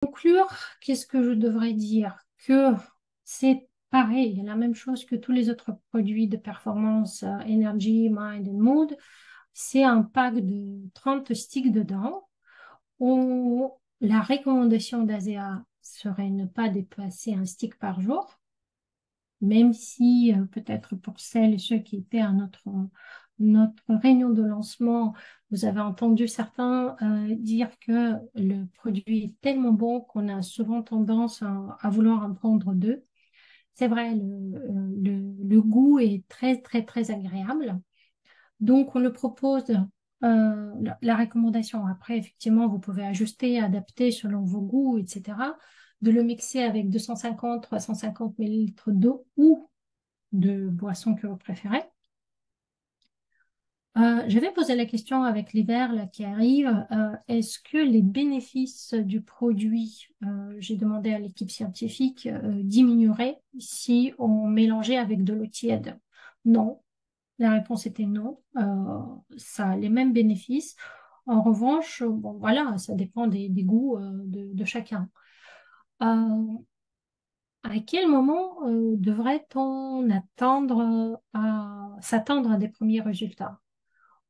conclure, qu'est-ce que je devrais dire? Que c'est pareil, la même chose que tous les autres produits de performance, euh, Energy, Mind and Mood. C'est un pack de 30 sticks dedans. la recommandation d'ASEA serait ne pas dépasser un stick par jour, même si euh, peut-être pour celles et ceux qui étaient à notre, notre réunion de lancement, vous avez entendu certains euh, dire que le produit est tellement bon qu'on a souvent tendance à, vouloir en prendre deux. C'est vrai, le, le, goût est très, très, très agréable. Donc, on le propose, euh, la, recommandation. Après, effectivement, vous pouvez ajuster, adapter selon vos goûts, etc. De le mixer avec 250, 350 ml d'eau ou de boisson que vous préférez. Euh, je vais poser la question avec l'hiver qui arrive. Euh, est-ce que les bénéfices du produit, euh, j'ai demandé à l'équipe scientifique, diminueraient si on mélangeait avec de l'eau tiède? Non. La réponse était non. ça a les mêmes bénéfices. En revanche, voilà, ça dépend des, goûts de, chacun. à quel moment devrait-on attendre s'attendre à des premiers résultats?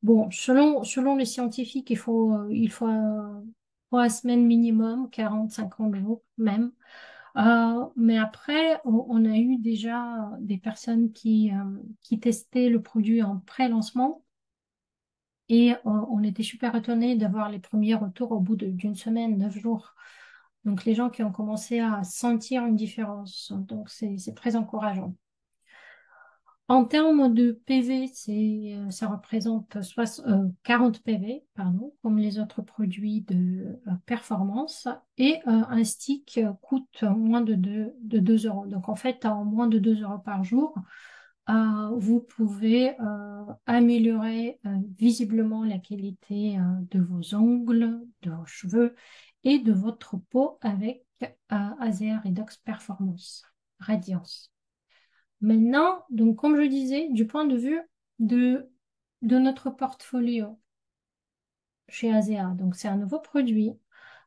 Bon, selon, selon les scientifiques, il faut, euh, il faut euh, trois semaines minimum, 40, 50 jours même. Euh, mais après, on, a eu déjà des personnes qui, qui testaient le produit en pré-lancement et on était super étonnés d'avoir les premiers retours au bout d'une semaine, neuf jours. Donc les gens qui ont commencé à sentir une différence. Donc c'est très encourageant. En termes de PV, euh, ça représente 40 euh, PV, pardon, comme les autres produits de euh, performance. Et un stick coûte moins de 2, euros. Donc en fait, en moins de 2 euros par jour, vous pouvez améliorer visiblement la qualité de vos ongles, de vos cheveux et de votre peau avec AZR Redox Performance Radiance. Maintenant, donc comme je disais, du point de vue de, de notre portfolio chez ASEA, donc c'est un nouveau produit,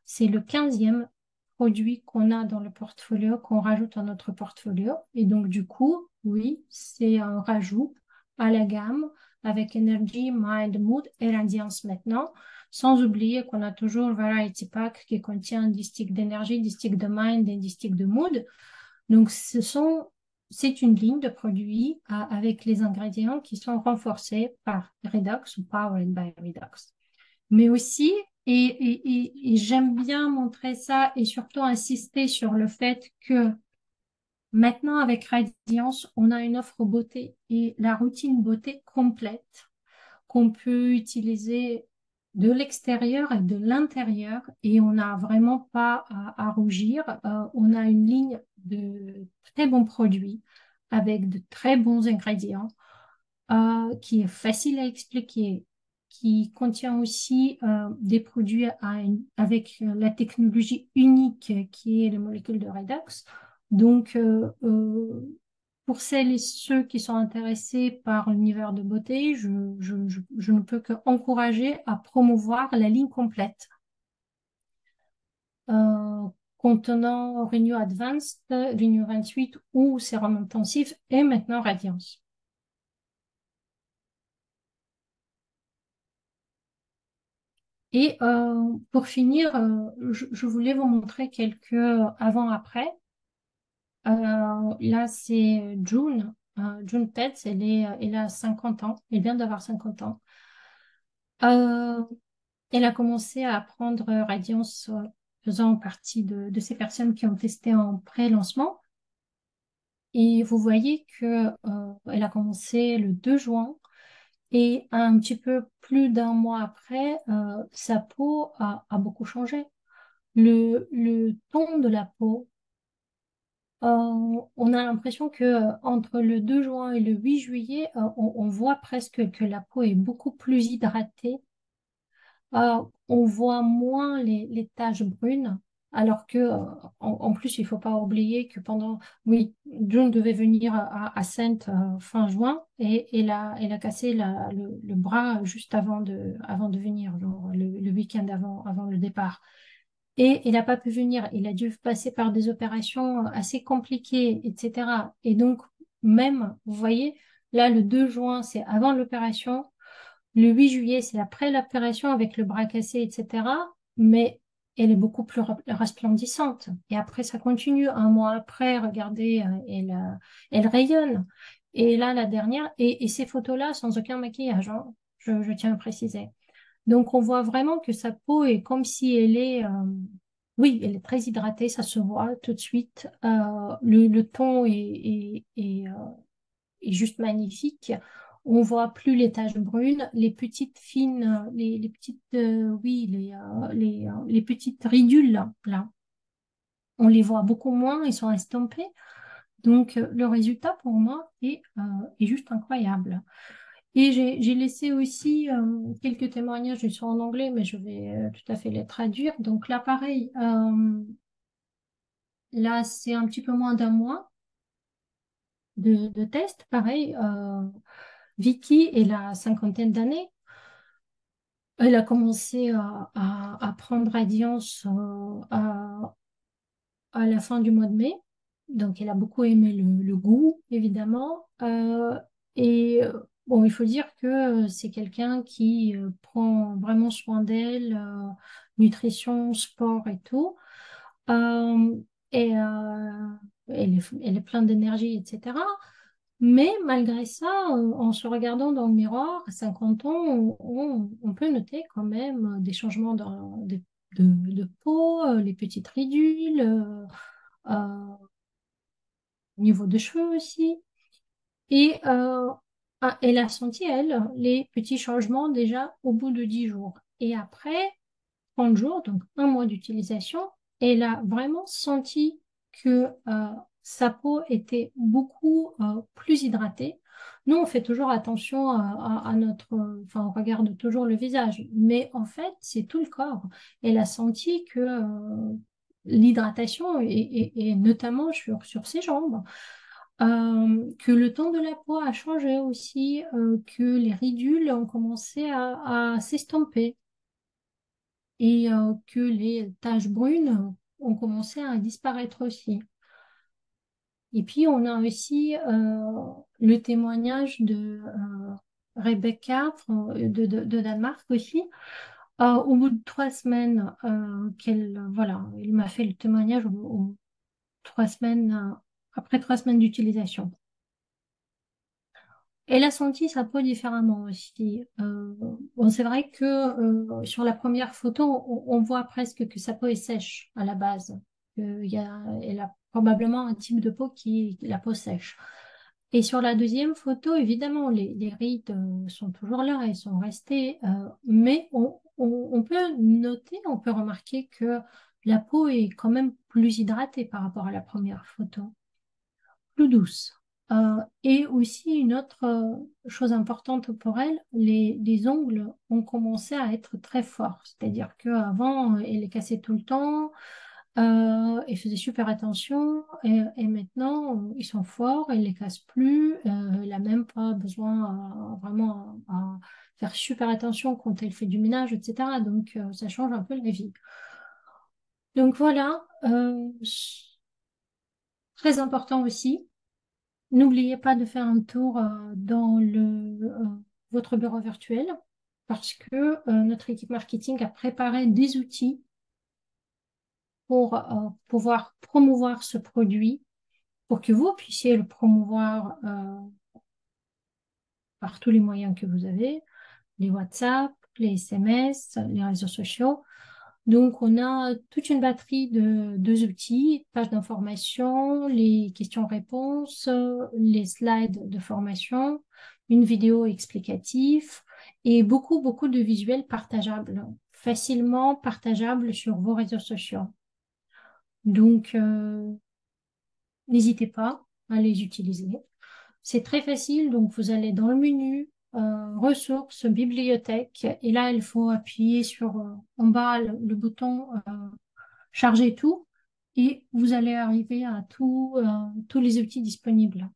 c'est le 15e produit qu'on a dans le portfolio, qu'on rajoute à notre portfolio. Et donc du coup, oui, c'est un rajout à la gamme avec Energy, Mind, Mood et Radiance maintenant, sans oublier qu'on a toujours Variety Pack qui contient des sticks d'énergie, des sticks de Mind et des sticks de Mood. Donc ce sont c'est une ligne de produits euh, avec les ingrédients qui sont renforcés par Redox ou Powered by Redox. Mais aussi, et, j'aime bien montrer ça et surtout insister sur le fait que maintenant avec Radiance, on a une offre beauté et la routine beauté complète qu'on peut utiliser de l'extérieur et de l'intérieur et on n'a vraiment pas à, rougir. Euh, on a une ligne de très bons produits avec de très bons ingrédients euh, qui est facile à expliquer, qui contient aussi euh, des produits avec la technologie unique qui est les molécules de redox. Donc, pour celles et ceux qui sont intéressés par l'univers de beauté, je, ne peux qu'encourager à promouvoir la ligne complète. Euh, contenant Renew Advanced, Renew 28 ou sérum intensif et maintenant Radiance. Et euh, pour finir, euh, je, voulais vous montrer quelques avant-après. Euh, là, c'est June. Euh, June Pets, elle, est, elle a 50 ans. Elle vient d'avoir 50 ans. Euh, elle a commencé à prendre Radiance faisant partie de, de, ces personnes qui ont testé en pré-lancement. Et vous voyez que elle a commencé le 2 juin et un petit peu plus d'un mois après, sa peau a, a, beaucoup changé. Le, le ton de la peau euh, on a l'impression que euh, entre le 2 juin et le 8 juillet, euh, on, voit presque que la peau est beaucoup plus hydratée. on voit moins les, taches brunes, alors que en, plus, il faut pas oublier que pendant, oui, June devait venir à, Sainte fin juin et elle a, cassé le, bras juste avant de, venir, le, week-end avant le départ. Et il n'a pas pu venir. Il a dû passer par des opérations assez compliquées, etc. Et donc, même, vous voyez, là, le 2 juin, c'est avant l'opération. Le 8 juillet, c'est après l'opération avec le bras cassé, etc. Mais elle est beaucoup plus resplendissante. Et après, ça continue. Un mois après, regardez, euh, elle, euh, elle rayonne. Et là, la dernière, et, ces photos-là, sans aucun maquillage, hein, je, tiens à préciser. Donc, on voit vraiment que sa peau est comme si elle est, euh, oui, elle est très hydratée, ça se voit tout de suite. le, ton est, est, est juste magnifique on voit plus les taches brunes, les petites fines, les, petites, euh, oui, les, euh, les, euh, les, petites ridules là, On les voit beaucoup moins, ils sont estampés. Donc le résultat pour moi est juste incroyable. Et j'ai laissé aussi quelques témoignages, ils sont en anglais, mais je vais tout à fait les traduire. Donc là, pareil, là, c'est un petit peu moins d'un mois de, de test. Pareil, Vicky, elle a cinquantaine d'années. Elle a commencé à, prendre Radiance euh, à, la fin du mois de mai. Donc, elle a beaucoup aimé le, goût, évidemment. Euh, et bon, il faut dire que c'est quelqu'un qui euh, prend vraiment soin d'elle, nutrition, sport et tout. et elle est, pleine d'énergie, etc. Mais malgré ça, en se regardant dans le miroir, à 50 ans, on, peut noter quand même des changements de, de, peau, euh, les petites ridules, euh, euh, au niveau de cheveux aussi. Et ah, elle a senti, elle, les petits changements déjà au bout de 10 jours. Et après 30 jours, donc un mois d'utilisation, elle a vraiment senti que sa peau était beaucoup euh, plus hydratée. Nous, on fait toujours attention à, notre, enfin, on regarde toujours le visage, mais en fait, c'est tout le corps. Elle a senti que euh, l'hydratation, et, notamment sur, sur ses jambes, que le ton de la peau a changé aussi, que les ridules ont commencé à, s'estomper et que les taches brunes ont commencé à disparaître aussi. Et puis, on a aussi le témoignage de Rebecca de, Danemark aussi. Au bout de trois semaines, qu'elle, voilà, il m'a fait le témoignage trois semaines, après trois semaines d'utilisation. Elle a senti sa peau différemment aussi. bon, c'est vrai que sur la première photo, on, voit presque que sa peau est sèche à la base. Il y a, elle a probablement un type de peau qui est la peau sèche. Et sur la deuxième photo, évidemment, les, rides euh, sont toujours là, elles sont restées, euh, mais on, peut noter, on peut remarquer que la peau est quand même plus hydratée par rapport à la première photo, plus douce. Euh, et aussi une autre chose importante pour elle, les, les, ongles ont commencé à être très forts, c'est-à-dire qu'avant, elle les cassait tout le temps, euh, ils faisaient super attention et, maintenant ils sont forts, ils les cassent plus. Euh, il n'a même pas besoin vraiment à, faire super attention quand elle fait du ménage, etc. Donc euh, ça change un peu la vie. Donc voilà, euh, très important aussi. N'oubliez pas de faire un tour dans le, votre bureau virtuel parce que notre équipe marketing a préparé des outils pour euh, pouvoir promouvoir ce produit, pour que vous puissiez le promouvoir euh, par tous les moyens que vous avez, les WhatsApp, les SMS, les réseaux sociaux. Donc, on a toute une batterie de deux outils, pages d'information, les questions-réponses, les slides de formation, une vidéo explicative et beaucoup, beaucoup de visuels partageables, facilement partageables sur vos réseaux sociaux. Donc, euh, n'hésitez pas à les utiliser. C'est très facile, donc vous allez dans le menu euh, ressources, bibliothèque, et là, il faut appuyer sur euh, en bas le, bouton charger tout, et vous allez arriver à tous les outils disponibles.